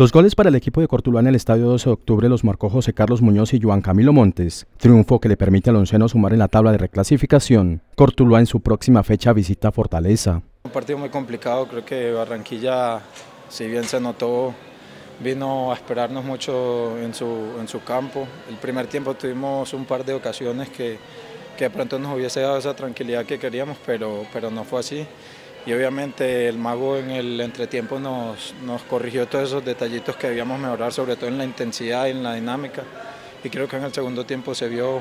Los goles para el equipo de Cortuluá en el estadio 12 de octubre los marcó José Carlos Muñoz y Juan Camilo Montes, triunfo que le permite al onceno sumar en la tabla de reclasificación. Cortuluá en su próxima fecha visita Fortaleza. Un partido muy complicado, creo que Barranquilla, si bien se notó, vino a esperarnos mucho en su, en su campo. El primer tiempo tuvimos un par de ocasiones que, que de pronto nos hubiese dado esa tranquilidad que queríamos, pero, pero no fue así y obviamente el mago en el entretiempo nos, nos corrigió todos esos detallitos que debíamos mejorar, sobre todo en la intensidad y en la dinámica. Y creo que en el segundo tiempo se vio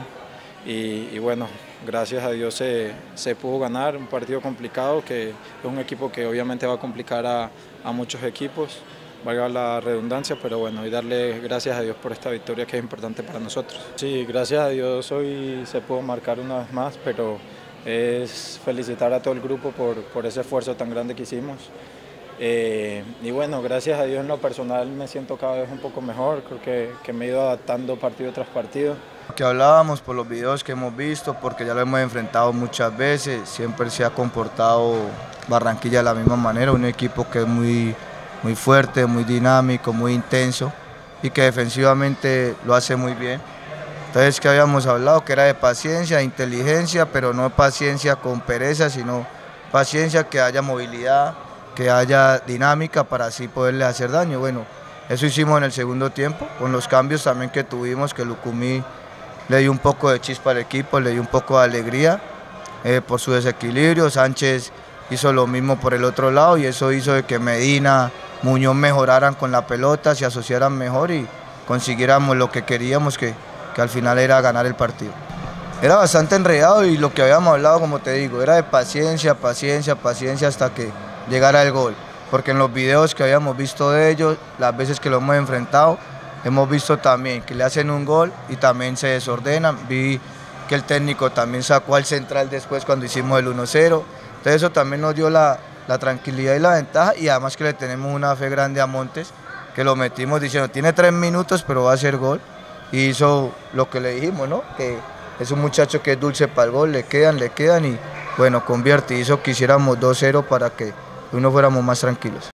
y, bueno, gracias a Dios se, se, pudo ganar un partido complicado, que es un equipo que obviamente va a complicar a, a muchos equipos, valga la redundancia, pero bueno, y darle gracias a Dios por esta victoria que es importante para nosotros. Sí, gracias a Dios hoy se pudo marcar una vez más, pero es felicitar a todo el grupo por, por ese esfuerzo tan grande que hicimos. Eh, y bueno, gracias a Dios en lo personal me siento cada vez un poco mejor, creo que, que, me he ido adaptando partido tras partido. Que hablábamos por los videos que hemos visto, porque ya lo hemos enfrentado muchas veces, siempre se ha comportado Barranquilla de la misma manera, un equipo que es muy, muy fuerte, muy dinámico, muy intenso y que defensivamente lo hace muy bien. Entonces, que habíamos hablado que era de paciencia, inteligencia, pero no paciencia con pereza, sino paciencia que haya movilidad, que haya dinámica para así poderle hacer daño. Bueno, eso hicimos en el segundo tiempo, con los cambios también que tuvimos, que Lucumí le dio un poco de chispa al equipo, le dio un poco de alegría eh, por su desequilibrio. Sánchez hizo lo mismo por el otro lado y eso hizo de que Medina, Muñoz mejoraran con la pelota, se asociaran mejor y consiguiéramos lo que queríamos que que al final era ganar el partido. Era bastante enredado y lo que habíamos hablado, como te digo, era de paciencia, paciencia, paciencia hasta que llegara el gol. Porque en los videos que habíamos visto de ellos, las veces que lo hemos enfrentado, hemos visto también que le hacen un gol y también se desordenan. Vi que el técnico también sacó al central después cuando hicimos el 1-0. Entonces eso también nos dio la, la tranquilidad y la ventaja y además que le tenemos una fe grande a Montes, que lo metimos diciendo, tiene tres minutos pero va a ser gol hizo lo que le dijimos, ¿no? Que es un muchacho que es dulce para el gol, le quedan, le quedan y bueno, convierte. Hizo que hiciéramos 2-0 para que uno fuéramos más tranquilos.